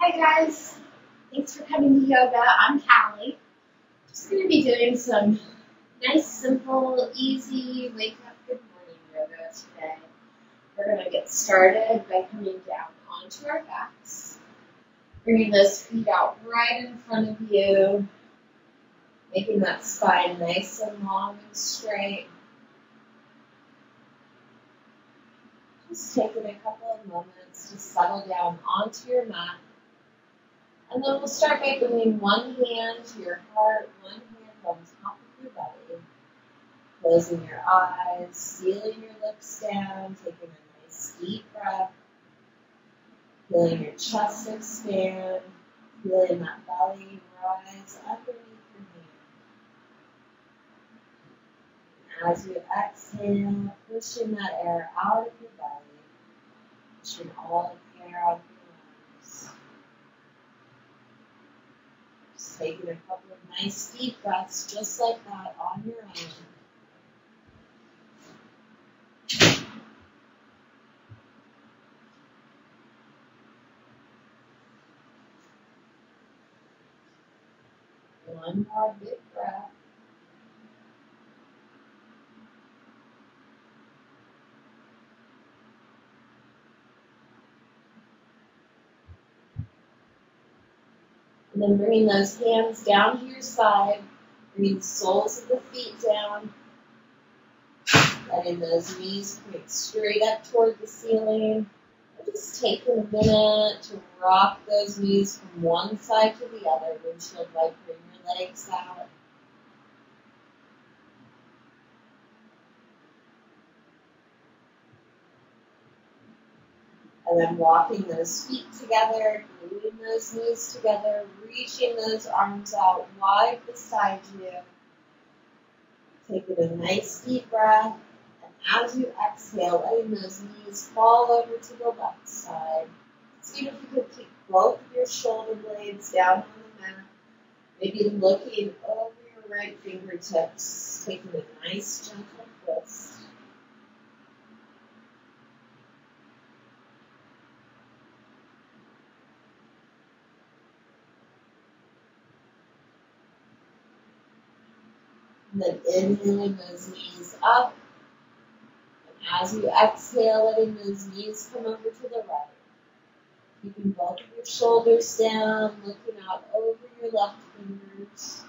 Hi guys, thanks for coming to yoga. I'm Calley. Just going to be doing some nice, simple, easy wake up good morning yoga today. We're going to get started by coming down onto our backs, bringing those feet out right in front of you, making that spine nice and long and straight. Just taking a couple of moments to settle down onto your mat. And then we'll start by bringing one hand to your heart, one hand on top of your belly. Closing your eyes, sealing your lips down, taking a nice deep breath. Feeling your chest expand, feeling that belly rise underneath your hand. As you exhale, pushing that air out of your belly, pushing all the air out of your Just taking a couple of nice deep breaths just like that on your own. One more big breath. And then bringing those hands down to your side, bringing the soles of the feet down, letting those knees point straight up toward the ceiling. Just taking a minute to rock those knees from one side to the other, windshield wiper your legs out. Then walking those feet together, gluing those knees together, reaching those arms out wide beside you. Taking a nice deep breath. And as you exhale, letting those knees fall over to the left side. See if you could keep both of your shoulder blades down on the mat. Maybe looking over your right fingertips, taking a nice gentle twist. And then inhaling those knees up. And as you exhale, letting those knees come over to the right. Keeping both of your shoulders down, looking out over your left fingers.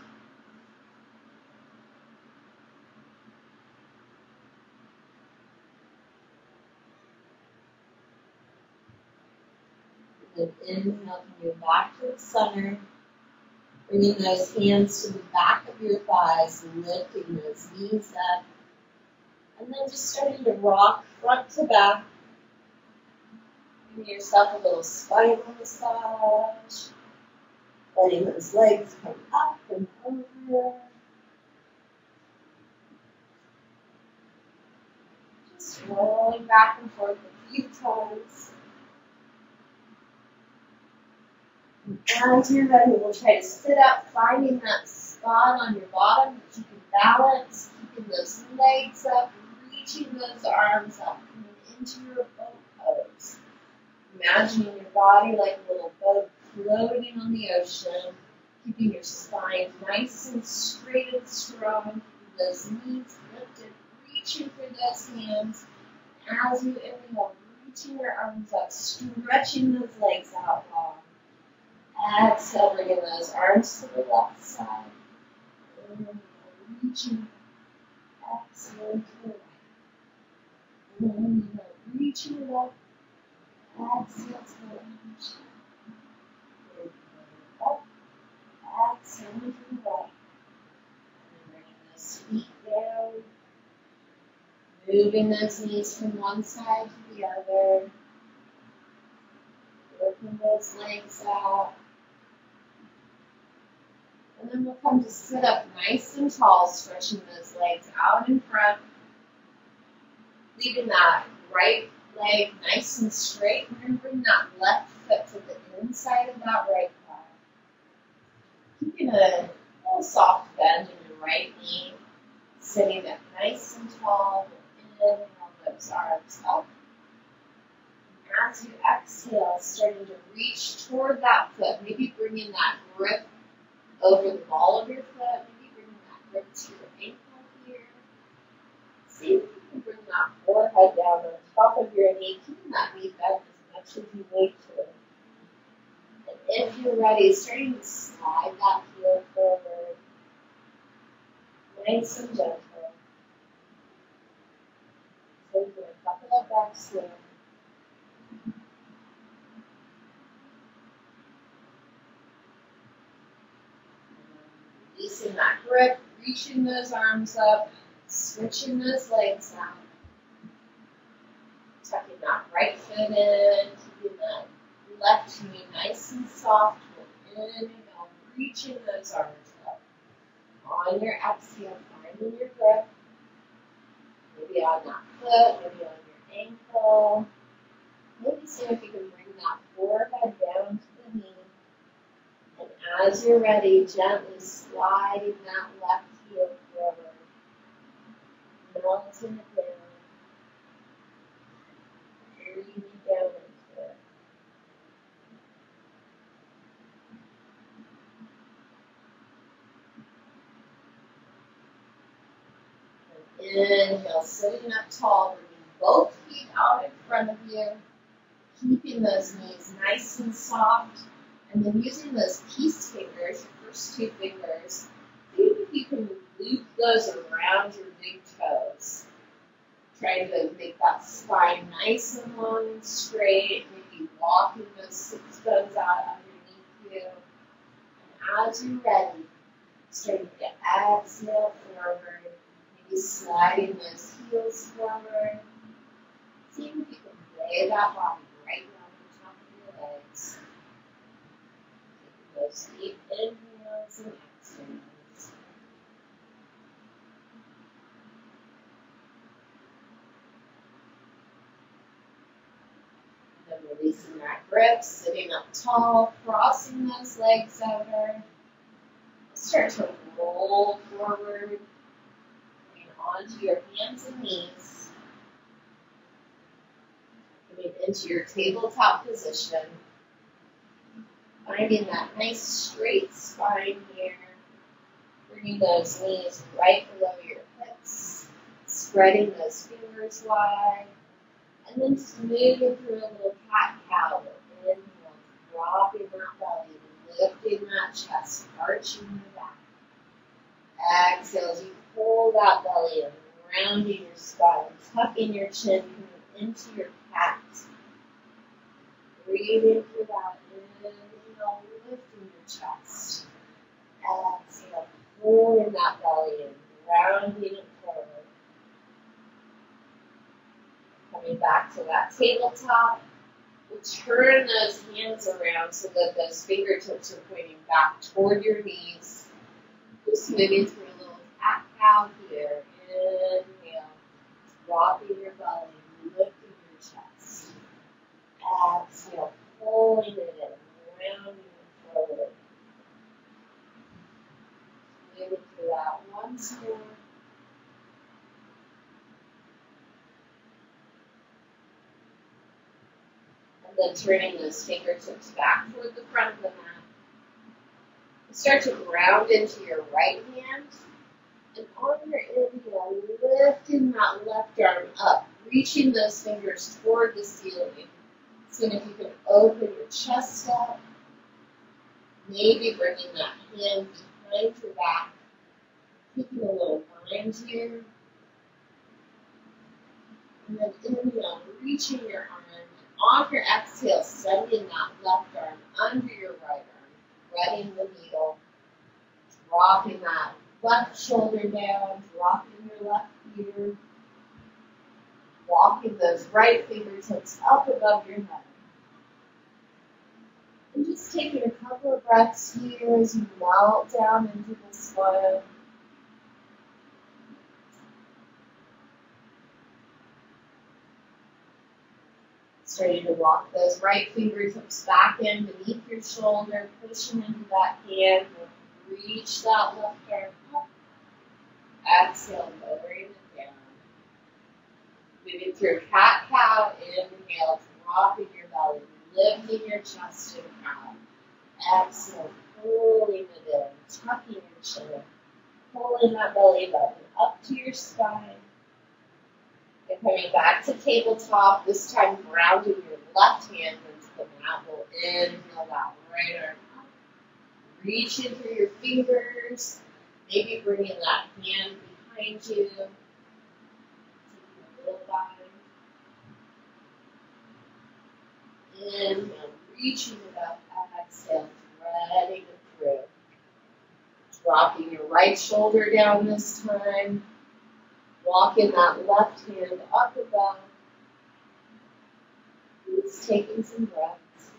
And inhale, coming back to the center. Bringing those hands to the back of your thighs, lifting those knees up. And then just starting to rock front to back. Giving yourself a little spinal massage. Letting those legs come up and over. Just rolling back and forth a few times. As you're ready, we'll try to sit up, finding that spot on your bottom that you can balance, keeping those legs up, reaching those arms up, coming into your boat pose. Imagining your body like a little boat floating on the ocean, keeping your spine nice and straight and strong, those knees lifted, reaching for those hands. As you inhale, reaching your arms up, stretching those legs out long. Exhale, bringing those arms to the left side. Inhale, reaching. Exhale to the right. Inhale, reaching up. Exhale to the right. Inhale up. Exhale to the right. And bringing those feet down. Moving those knees from one side to the other. Working those legs out. And then we'll come to sit up nice and tall, stretching those legs out in front. Leaving that right leg nice and straight. We're going to bring that left foot to the inside of that right thigh. Keeping a little soft bend in your right knee. Sitting up nice and tall. Inhale those arms up. as you exhale, starting to reach toward that foot, maybe bringing that grip over the ball of your foot, maybe bring that grip to your ankle here. See if you can bring that forehead down on top of your knee, keeping that knee bent as much as you need to. And if you're ready, starting to slide that heel forward, nice and gentle. Taking a couple of breaths here. Releasing that grip, reaching those arms up, switching those legs out. Tucking that right foot in, keeping that left knee nice and soft. In reaching those arms up. On your exhale, finding your grip. Maybe on that foot, maybe on your ankle. Maybe see if you can bring that forehead down to the knee. And as you're ready, gently sliding that left heel forward. Melting it down. Breathing down into it. Inhale, sitting up tall, bringing both feet out in front of you, keeping those knees nice and soft, and then using those peace fingers, your first two fingers, see if you can loop those around your big toes. Trying to make that spine nice and long and straight, maybe walking those six bones out underneath you. And as you're ready, starting to exhale forward, maybe sliding those heels forward. See if you can lay that body right down on top of your legs. Exhales. Then releasing that grip, sitting up tall, crossing those legs over. Start to roll forward and onto your hands and knees. Coming into your tabletop position. Finding that nice straight spine here. Bringing those knees right below your hips. Spreading those fingers wide. And then just moving through a little cat cow. Inhale, dropping that belly, lifting that chest, arching your back. Exhale as you pull that belly in, rounding your spine, tucking your chin into your cat. Breathing through that. Chest. Exhale, pulling that belly in, rounding it forward. Coming back to that tabletop. We'll turn those hands around so that those fingertips are pointing back toward your knees. Just moving through a little cat cow here. Inhale, dropping your belly, lifting your chest. Exhale, pulling it in, rounding it forward. Moving through that once more. And then turning those fingertips back toward the front of the mat. Start to ground into your right hand. And on your inhale, lifting that left arm up, reaching those fingers toward the ceiling. Seeing if you can open your chest up. Maybe bringing that hand behind your back. Keeping a little bind here. And then inhale, reaching your arm. On your exhale, sending that left arm under your right arm, threading the needle, dropping that left shoulder down, dropping your left ear, walking those right fingertips up above your head. And just taking a couple of breaths here as you melt down into the spine. Starting to walk those right fingertips back in beneath your shoulder, pushing into that hand. Reach that left arm up. Exhale, lowering it down. Moving through cat cow, inhale, dropping your belly, lifting your chest and crown. Exhale, pulling it in, tucking your chin, pulling that belly button up to your spine. And coming back to tabletop, this time grounding your left hand into the mat. We'll inhale that right arm up. Reach in through your fingers, maybe bringing that hand behind you. Inhale, reaching it up. Exhale, threading it through. Dropping your right shoulder down this time. Walking that left hand up above. Just taking some breaths.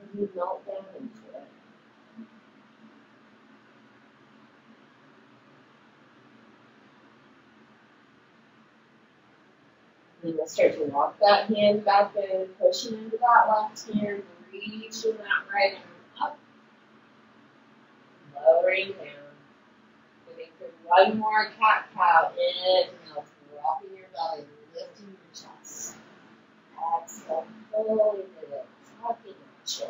And you melt down into it. And then we'll start to walk that hand back in, pushing into that left hand, reaching that right arm up, lowering down. One more cat cow. Inhale, dropping your belly, lifting your chest. Exhale, pulling it, tucking your chin.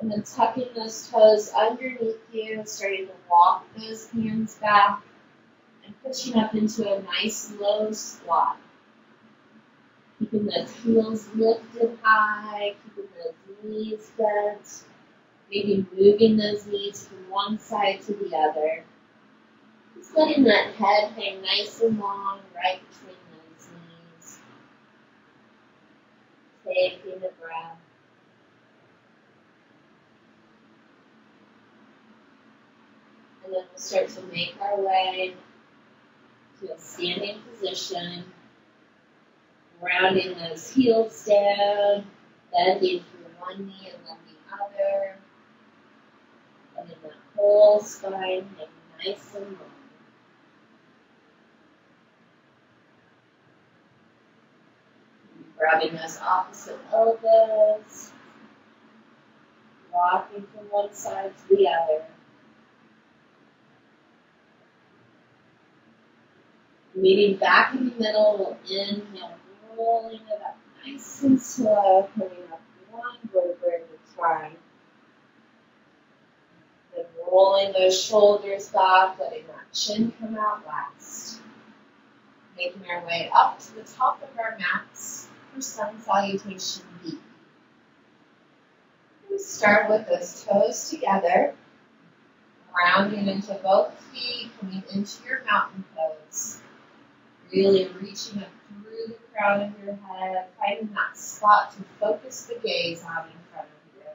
And then tucking those toes underneath you, starting to walk those hands back and pushing up into a nice low squat. Keeping those heels lifted high, keeping those knees bent, maybe moving those knees from one side to the other. Just letting that head hang nice and long right between those knees. Taking the breath. And then we'll start to make our way to a standing position, rounding those heels down, bending through one knee and then the other, letting that whole spine hang nice and long. Grabbing those opposite elbows, rocking from one side to the other. Meeting back in the middle, we'll inhale, rolling it up nice and slow, coming up one vertebra at a time. Rolling those shoulders back, letting that chin come out last. Making our way up to the top of our mats for sun salutation B. We start with those toes together, rounding into both feet, coming into your mountain pose. Really reaching up through the crown of your head, finding that spot to focus the gaze out in front of you.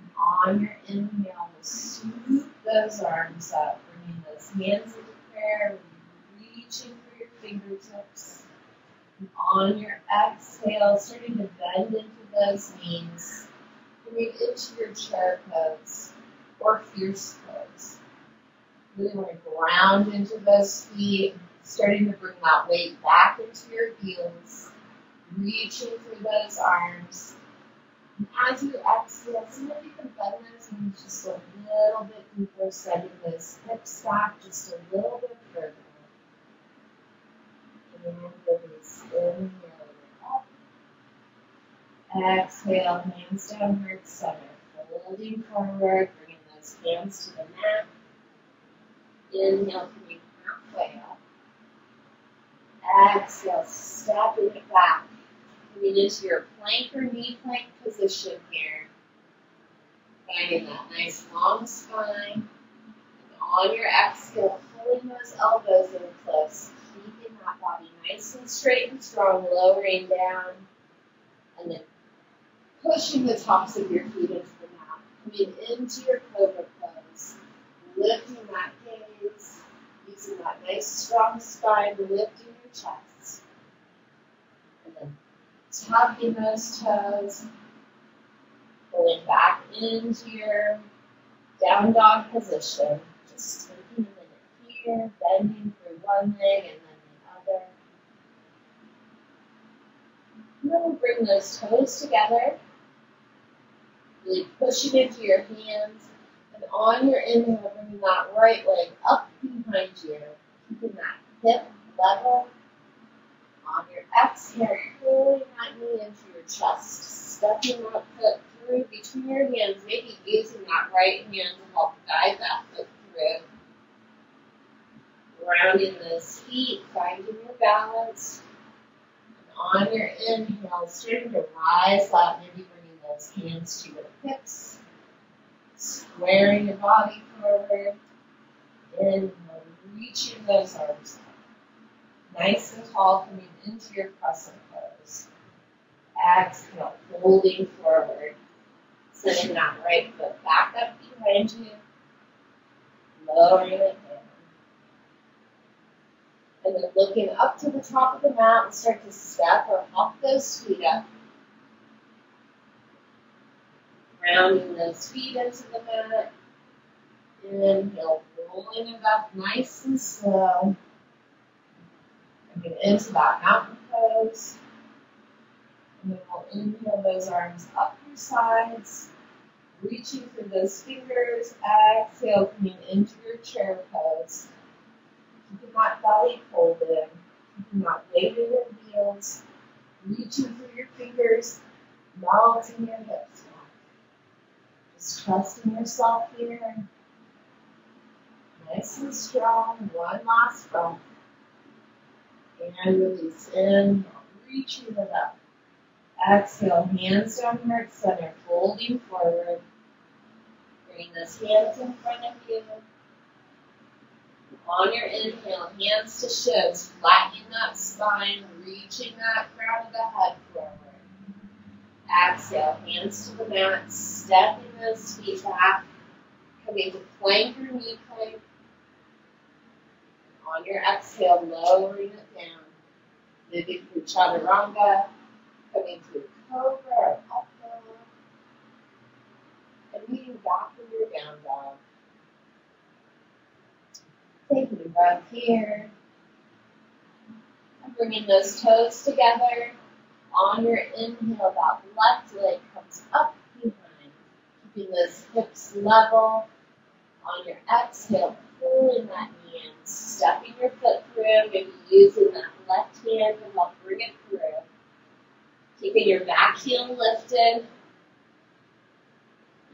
And on your inhale, swoop those arms up, bringing those hands into prayer, reaching for your fingertips. And on your exhale, starting to bend into those knees, coming into your chair pose or fierce pose. Really want to ground into those feet starting to bring that weight back into your heels, reaching through those arms. As you exhale, see if you can bend those knees just a little bit deeper, sending those hips back just a little bit further. And release, inhale up. Exhale, hands down towards center. Folding forward, bringing those hands to the mat. Inhale, coming halfway up. Exhale, stepping it back. Coming into your plank or knee plank position here. Finding that nice long spine. And on your exhale, pulling those elbows in close. Keeping that body nice and straight and strong, lowering down. And then pushing the tops of your feet into the mat. Coming into your cobra pose. Lifting that gaze. Using that nice strong spine, lifting your chest. Then tucking those toes. Pulling back into your down dog position. Just taking a minute here, bending through one leg and then the other. And then we'll bring those toes together. Really pushing into your hands. And on your inhale, bringing that right leg up behind you. Keeping that hip level. On your exhale, pulling that knee into your chest. Stepping that foot through between your hands, maybe using that right hand to help guide that foot through. Grounding those feet, finding your balance. And on your inhale, starting to rise up, maybe bringing those hands to your hips. Squaring your body forward. Inhale, reaching those arms. Nice and tall, coming into your crescent pose. Exhale, folding forward. Sending that right foot back up behind you. Lowering it down. And then looking up to the top of the mat and start to step or hop those feet up. Rounding those feet into the mat. Inhale, rolling it up nice and slow. Coming into that mountain pose. And then we'll inhale those arms up your sides. Reaching for those fingers. Exhale, coming into your chair pose. Keeping that belly folded. Keeping that weight in your heels. Reaching for your fingers. Melting your hips back. Just trusting yourself here. Nice and strong. One last breath. And release. In. Reaching it up. Exhale. Hands down here at center. Folding forward. Bring those hands in front of you. On your inhale, hands to shins, flattening that spine, reaching that crown of the head forward. Exhale, hands to the mat, stepping those feet back, coming to plank or knee plank. On your exhale, lowering it down. Moving through chaturanga, coming to cobra or up dog. And meeting back in your down dog. Taking a breath here. And bringing those toes together. On your inhale, that left leg comes up behind. Keeping those hips level. On your exhale, pulling that knee in, stepping your foot through, maybe using that left hand to help bring it through. Keeping your back heel lifted.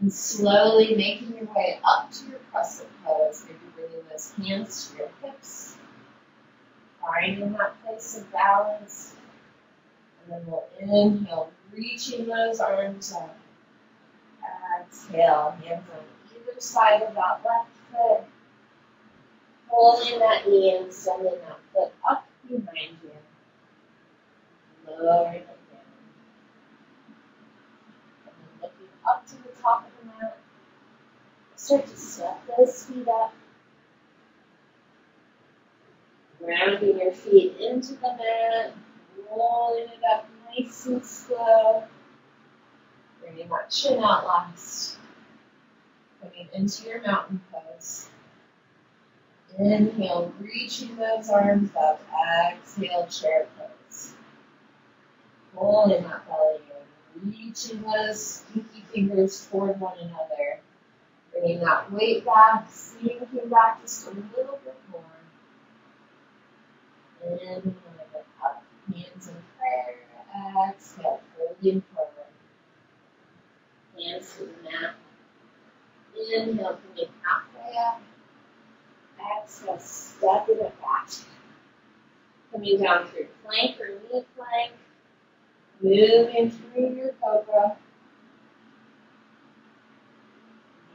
And slowly making your way up to your crescent pose. Maybe bringing those hands to your hips. Finding that place of balance. And then we'll inhale, reaching those arms up. Exhale, hands on either side of that left foot. Holding that knee and sending that foot up behind you. Lowering it down. And then looking up to the top of the mat. Start to step those feet up. Grounding your feet into the mat. Rolling it up nice and slow. Bringing that chin out last. Coming into your mountain pose. Inhale, reaching those arms up. Exhale, chair pose. Pulling that belly in. Reaching those pinky fingers toward one another. Bringing that weight back, sinking back just a little bit more. Inhale, up. Hands in prayer. Exhale, folding forward. Hands to the mat. Inhale, coming halfway up. Exhale, stepping it back. Coming down through plank or knee plank. Moving through your cobra.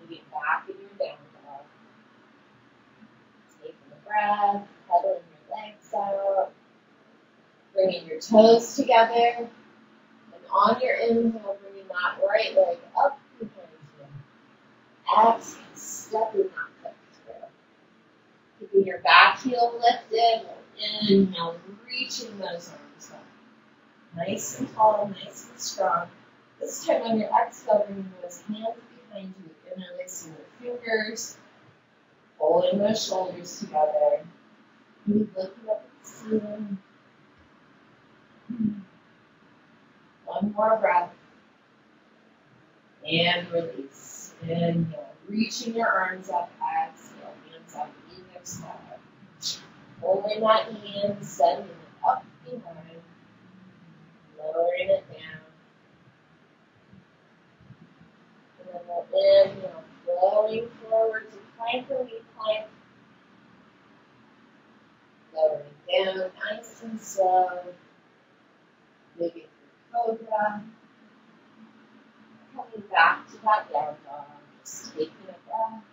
Moving back in your down dog. Taking a breath, pedaling your legs out. Bringing your toes together. And on your inhale, bringing that right leg up behind you. Exhale, stepping through. Keeping your back heel lifted. Inhale, mm-hmm. reaching those arms up. Nice and tall, nice and strong. This time on your exhale, bringing those hands behind you, interlacing your fingers, pulling those shoulders together. Keep looking up at the ceiling. One more breath. And release. Inhale, reaching your arms up, up external. Holding that hand, sending it up behind, lowering it down. And then we'll inhale, flowing forward to plank or plank. Lowering down, nice and slow. Moving through cobra. Coming back to that down dog, just taking a breath.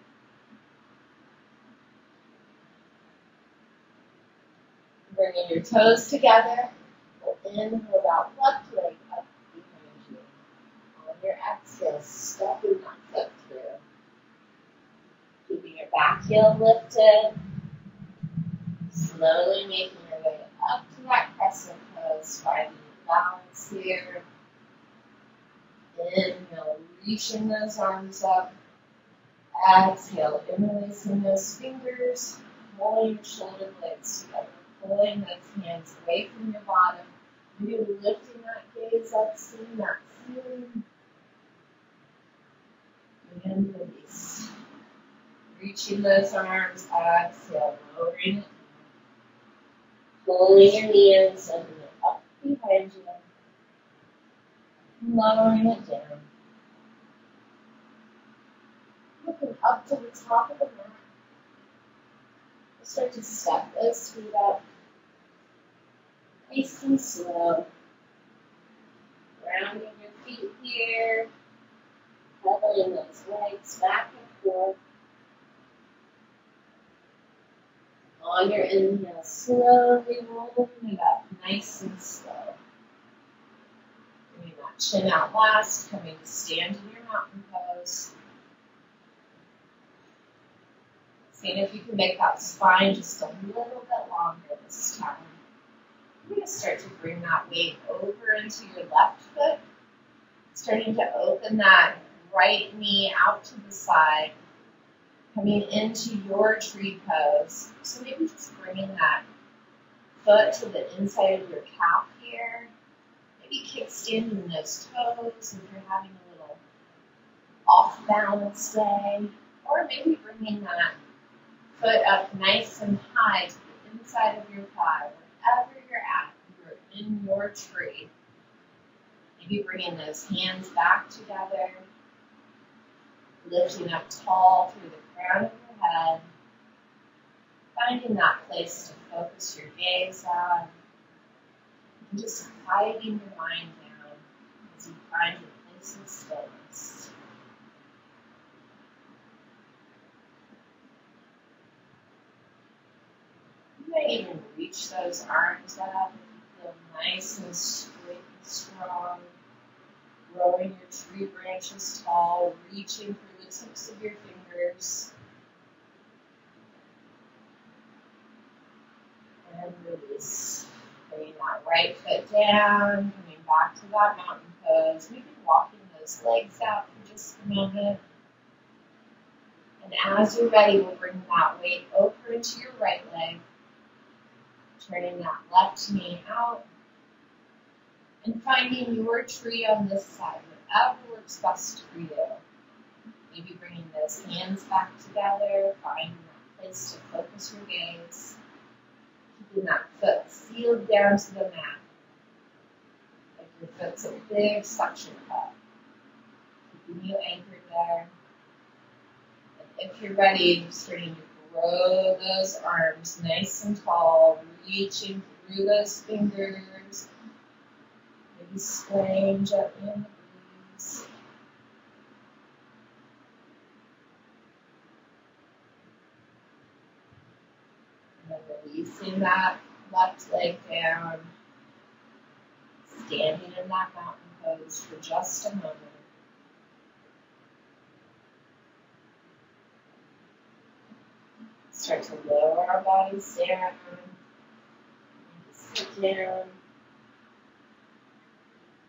Bringing your toes together. In, hold out left leg up behind you. On your exhale, stepping that foot through. Keeping your back heel lifted. Slowly making your way up to that crescent pose, finding balance here. Inhale, reaching those arms up. Exhale, interlacing those fingers, pulling your shoulder blades together, pulling those hands away from your bottom. Maybe lifting that gaze up, seeing that ceiling. And release. Reaching those arms, exhale, lowering it Pulling your and up behind you. Lowering it down. Looking up to the top of the mat. Start to step those feet up. Nice and slow. Grounding your feet here. Pedaling those legs back and forth. On your inhale, slowly rolling it up, nice and slow. Bringing that chin out last, coming to stand in your mountain pose. Seeing if you can make that spine just a little bit longer this time. You're going to start to bring that weight over into your left foot, starting to open that right knee out to the side coming into your tree pose. So maybe just bringing that foot to the inside of your calf here. Maybe kickstanding those toes if you're having a little off balance day. Or maybe bringing that foot up nice and high to the inside of your thigh, wherever you're. You're in your tree. Maybe bringing those hands back together, lifting up tall through the crown of your head, finding that place to focus your gaze on, and just quieting your mind down as you find your place of stillness. May even reach those arms up and feel nice and straight and strong. Growing your tree branches tall, reaching through the tips of your fingers. And release. Bringing that right foot down, coming back to that mountain pose. Maybe walking those legs out for just a moment. And as you're ready, we'll bring that weight over into your right leg. Turning that left knee out and finding your tree on this side, whatever works best for you. Maybe bringing those hands back together, finding that place to focus your gaze, keeping that foot sealed down to the mat, like your foot's a big suction cup, keeping you anchored there. And if you're ready, starting to grow those arms nice and tall, reaching through those fingers Maybe swaying gently in the breeze. And then releasing that left leg down, standing in that mountain pose for just a moment. Start to lower our bodies down, down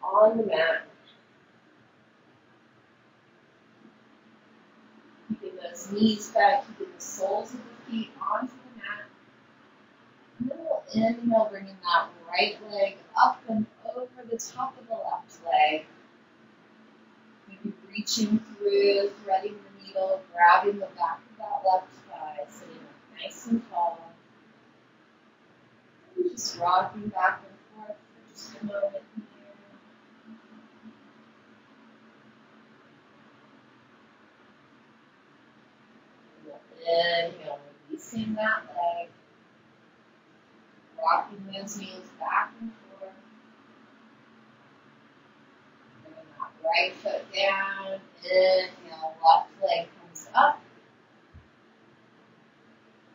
on the mat. Keeping those knees back, keeping the soles of the feet onto the mat. And then we'll inhale, bringing that right leg up and over the top of the left leg. Maybe reaching through, threading the needle, grabbing the back of that left thigh, sitting up nice and tall. Maybe just rocking back and forth for just a moment. here. Inhale, releasing that leg. Rocking those knees back and forth. Bring that right foot down. Inhale, left leg comes up.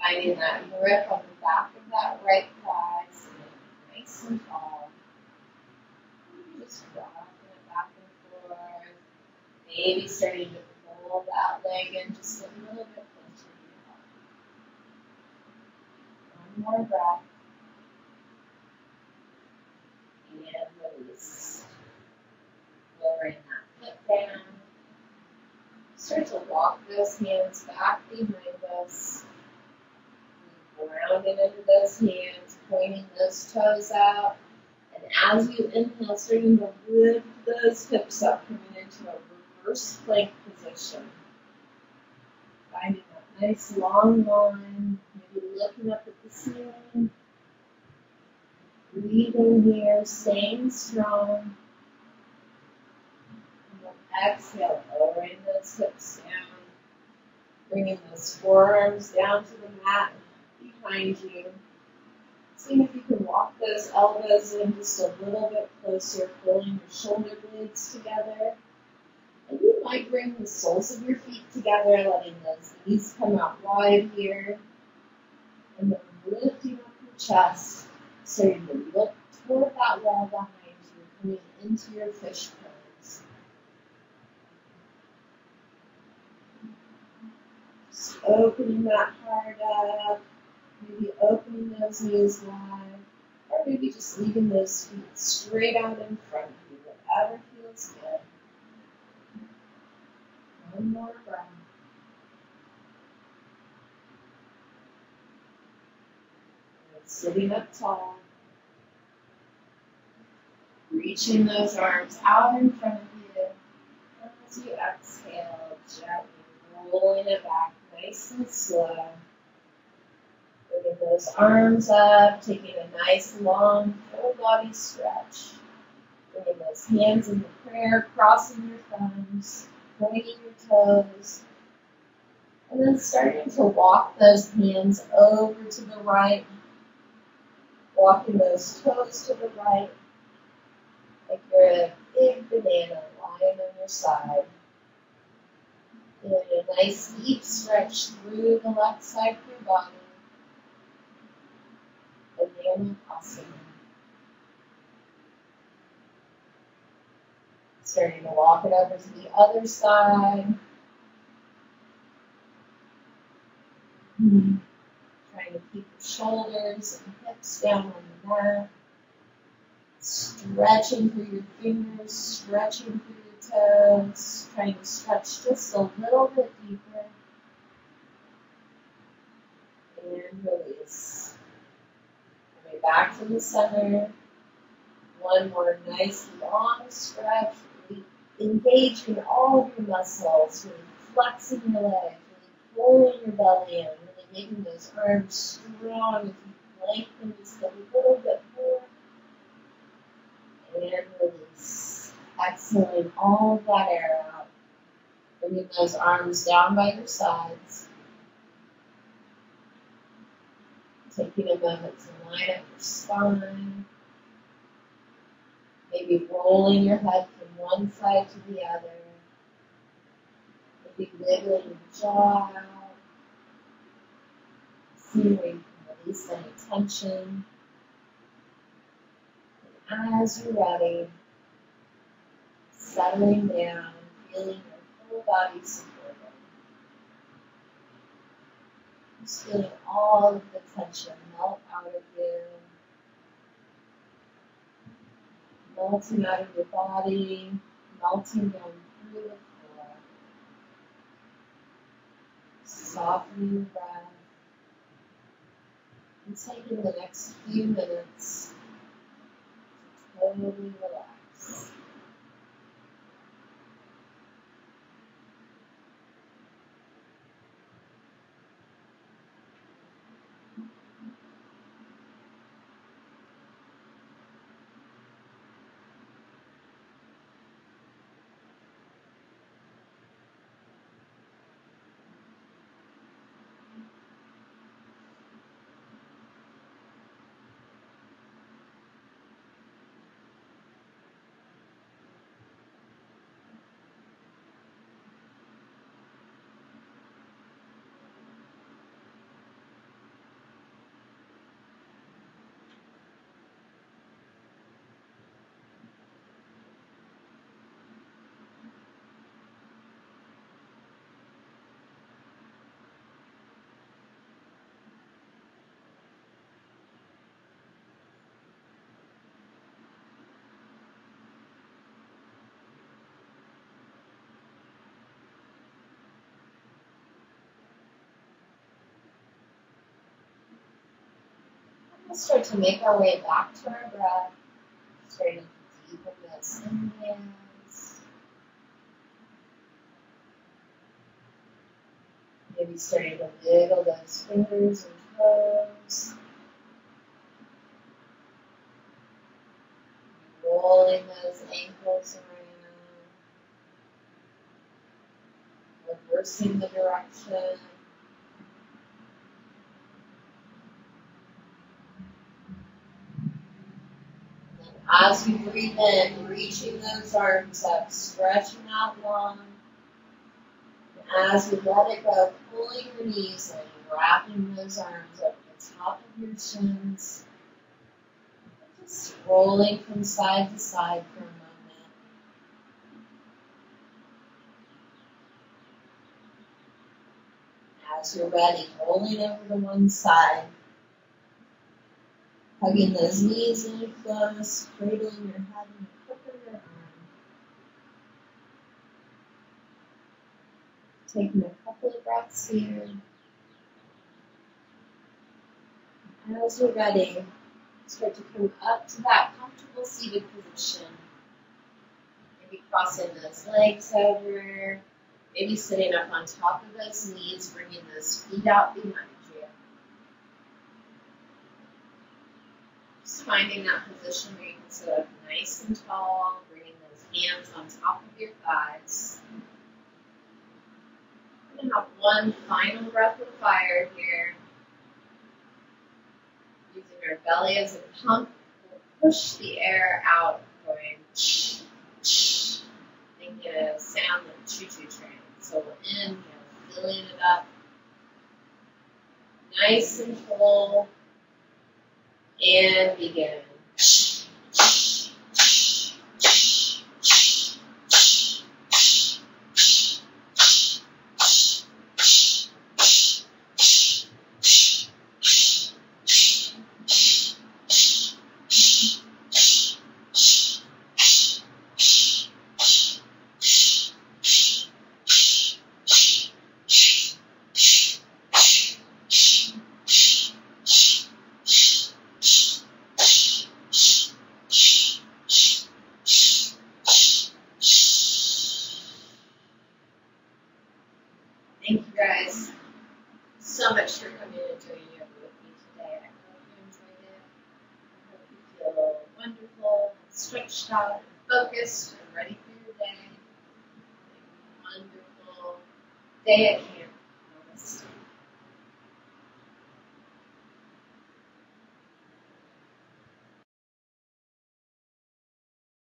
Finding that grip on the back of that right thigh, nice and tall. Just rocking it back and forth. Maybe starting to pull that leg in just a little bit closer to your. One more breath. And release. Lowering that foot down. Start to walk those hands back behind us. Grounding into those hands, pointing those toes out. And as you inhale, starting to lift those hips up, coming into a reverse plank position. Finding that nice long line, maybe looking up at the ceiling. Breathing here, staying strong. And then exhale, lowering those hips down. Bringing those forearms down to the mat behind you. Seeing if you can walk those elbows in just a little bit closer, pulling your shoulder blades together. And you might bring the soles of your feet together, letting those knees come out wide here. And then lifting up your chest, starting to look toward that wall behind you, coming into your fish pose. Just opening that heart up, maybe opening those knees wide, or maybe just leaving those feet straight out in front of you, whatever feels good. One more breath. Sitting up tall, reaching those arms out in front of you. As you exhale, gently rolling it back nice and slow. Bringing those arms up, taking a nice long full body stretch. Bringing those hands into prayer, crossing your thumbs, pointing your toes. And then starting to walk those hands over to the right, walking those toes to the right, like you're a big banana lying on your side. Doing a nice deep stretch through the left side of your body. Banana asana. Starting to walk it over to the other side. Trying to keep your shoulders and hips down on the mat. Stretching through your fingers, stretching through your toes, trying to stretch just a little bit deeper. And release. Back to the center. One more nice long stretch. Really engaging all of your muscles, really flexing your legs, really pulling your belly in, really making those arms strong. If you lengthen just a little bit more and release. Exhaling all of that air out. Bringing those arms down by your sides. Taking a moment to line up your spine. Maybe rolling your head from one side to the other. Maybe wiggling your jaw out. See where you can release any tension as you're ready, settling down, feeling your whole body supported. Just feeling all of the tension melt out of you, melting out of your body, melting down through the floor. Softening your breath. And taking the next few minutes to totally relax. We'll start to make our way back to our breath, starting to deepen those inhales. Maybe starting to wiggle those fingers and toes. Rolling those ankles around. Reversing the direction. As you breathe in, reaching those arms up, stretching out long. And as you let it go, pulling your knees in, wrapping those arms up the top of your shins. Just rolling from side to side for a moment. As you're ready, rolling over to one side. Hugging those knees in close, cradling your head in the crook of your arm. Taking a couple of breaths here. As you're ready, start to come up to that comfortable seated position. Maybe crossing those legs over. Maybe sitting up on top of those knees, bringing those feet out behind you. Finding that position where you can sit up nice and tall, bringing those hands on top of your thighs. We're going to have one final breath of fire here. Using our belly as a pump, we'll push the air out, going ch, ch, making a sound like choo choo train. So we'll inhale, filling it up. Nice and full. And begin.